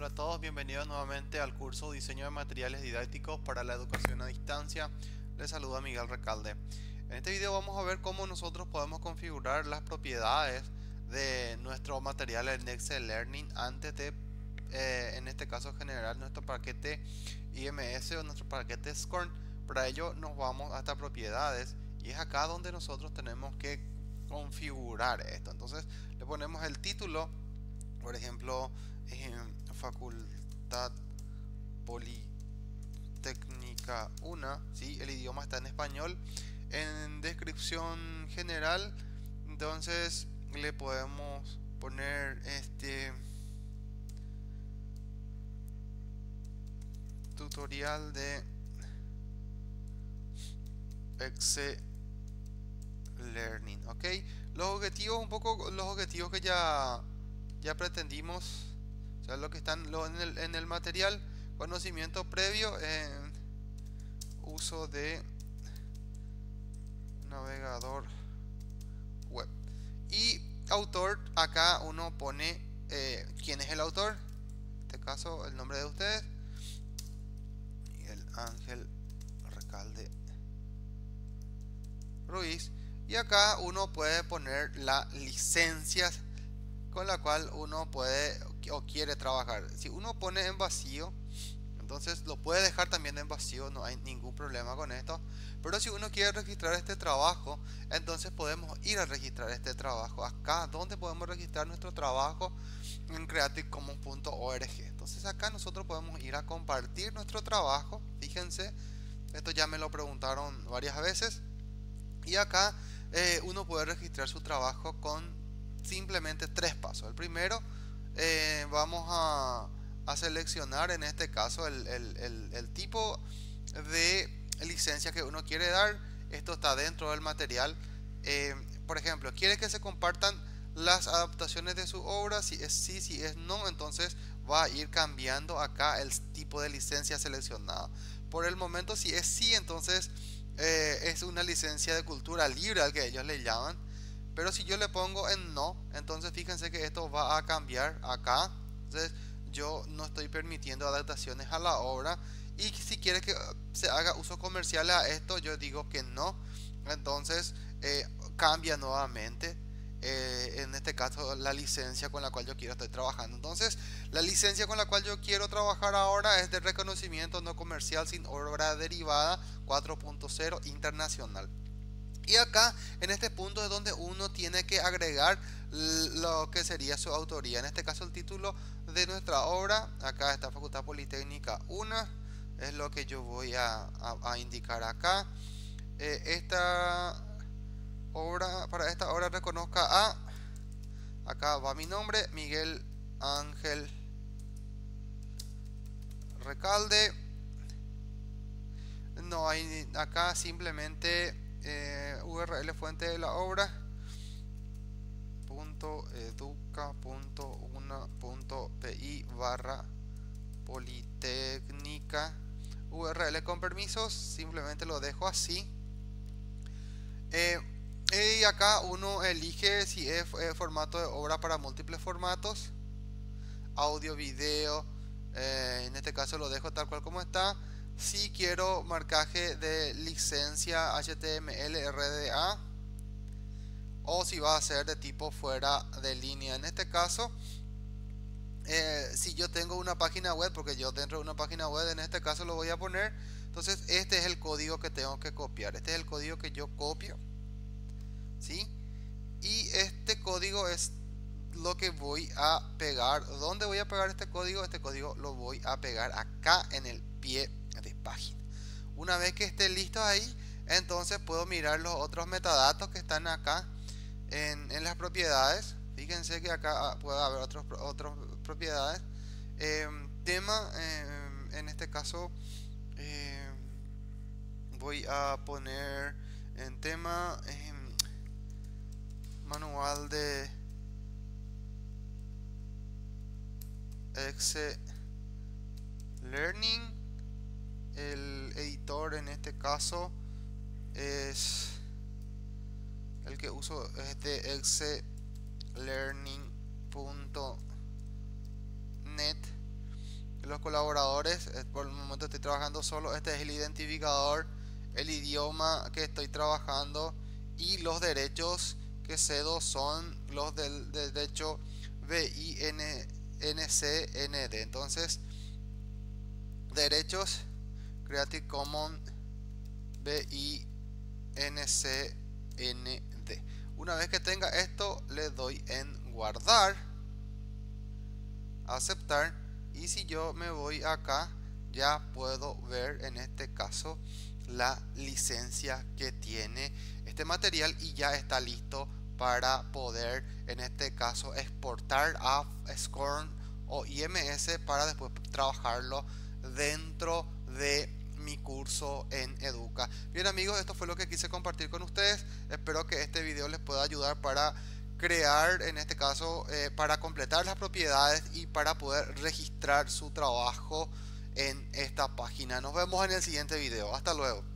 Hola a todos, bienvenidos nuevamente al curso Diseño de Materiales Didácticos para la Educación a Distancia. Les saluda Miguel Recalde. En este video vamos a ver cómo nosotros podemos configurar las propiedades de nuestro material en Excel Learning antes de, eh, en este caso, generar nuestro paquete IMS o nuestro paquete SCORN. Para ello nos vamos hasta propiedades y es acá donde nosotros tenemos que configurar esto. Entonces le ponemos el título, por ejemplo, Facultad Politécnica 1, ¿sí? el idioma está en español. En descripción general, entonces le podemos poner este tutorial de Excel Learning, ok. Los objetivos, un poco los objetivos que ya ya pretendimos lo que están en, el, material, conocimiento previo, en uso de navegador web. Y autor, acá uno pone eh, quién es el autor, en este caso el nombre de ustedes, Miguel Ángel Recalde Ruiz. Y acá uno puede poner la licencia con la cual uno puede o quiere trabajar. Si uno pone en vacío, entonces lo puede dejar también en vacío, no hay ningún problema con esto. Pero si uno quiere registrar este trabajo, entonces podemos ir a registrar este trabajo acá, donde podemos registrar nuestro trabajo en creativecommons.org. Entonces acá nosotros podemos ir a compartir nuestro trabajo. Fíjense, esto ya me lo preguntaron varias veces. Y acá eh, uno puede registrar su trabajo con simplemente tres pasos. El primero, eh, vamos a, seleccionar en este caso el, tipo de licencia que uno quiere dar. Esto está dentro del material. Eh, por ejemplo, quiere que se compartan las adaptaciones de su obra. Si es sí, si es no, entonces va a ir cambiando acá el tipo de licencia seleccionada. Por el momento, si es sí, entonces eh, es una licencia de cultura libre al que ellos le llaman. Pero si yo le pongo en no, entonces fíjense que esto va a cambiar acá. Entonces yo no estoy permitiendo adaptaciones a la obra. Y si quiere que se haga uso comercial a esto, yo digo que no. Entonces eh, cambia nuevamente. Eh, en este caso la licencia con la cual yo quiero estar trabajando. Entonces, la licencia con la cual yo quiero trabajar ahora es de reconocimiento no comercial sin obra derivada 4.0 internacional. Y acá, en este punto es donde uno tiene que agregar lo que sería su autoría. En este caso, el título de nuestra obra. Acá está Facultad Politécnica 1. Es lo que yo voy a, indicar acá. Eh, esta obra, para esta obra reconozca a... Acá va mi nombre, Miguel Ángel Recalde. No hay acá simplemente eh, URL fuente de la obra punto educa punto una punto pi barra politécnica. URL con permisos simplemente lo dejo así. Eh, y acá uno elige si es eh, formato de obra para múltiples formatos. Audio video en este caso lo dejo tal cual como está si quiero marcaje de licencia HTML RDA o si va a ser de tipo fuera de línea en este caso eh, si yo tengo una página web porque yo dentro de una página web en este caso lo voy a poner entonces este es el código que tengo que copiar este es el código que yo copio ¿sí? y este código es lo que voy a pegar ¿dónde voy a pegar este código? este código lo voy a pegar acá en el pie de página. Una vez que esté listo ahí, entonces puedo mirar los otros metadatos que están acá en, las propiedades. Fíjense que acá puede haber otros otras propiedades. Em, tema, em, en este caso, em, voy a poner en tema manual de Excel Learning el editor en este caso es el que uso es de excellearning.net los colaboradores, eh, por el momento estoy trabajando solo, este es el identificador, el idioma que estoy trabajando y los derechos que cedo son los del, derecho BINCND. Entonces, derechos Creative Commons BINCND. Una vez que tenga esto, le doy en guardar, aceptar y si yo me voy acá, ya puedo ver en este caso la licencia que tiene este material y ya está listo para poder en este caso exportar a SCORN o IMS para después trabajarlo dentro de mi curso en Educa. Bien amigos, esto fue lo que quise compartir con ustedes. Espero que este video les pueda ayudar para crear, en este caso, eh, para completar las propiedades y para poder registrar su trabajo en esta página. Nos vemos en el siguiente video. Hasta luego.